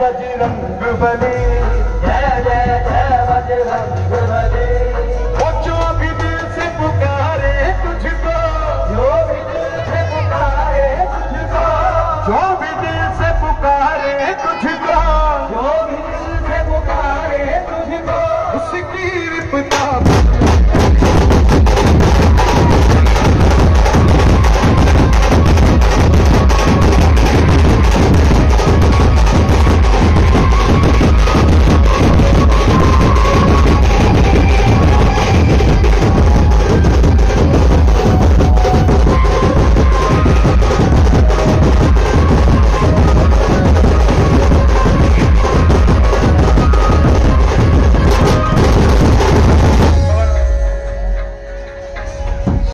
بجلا ببني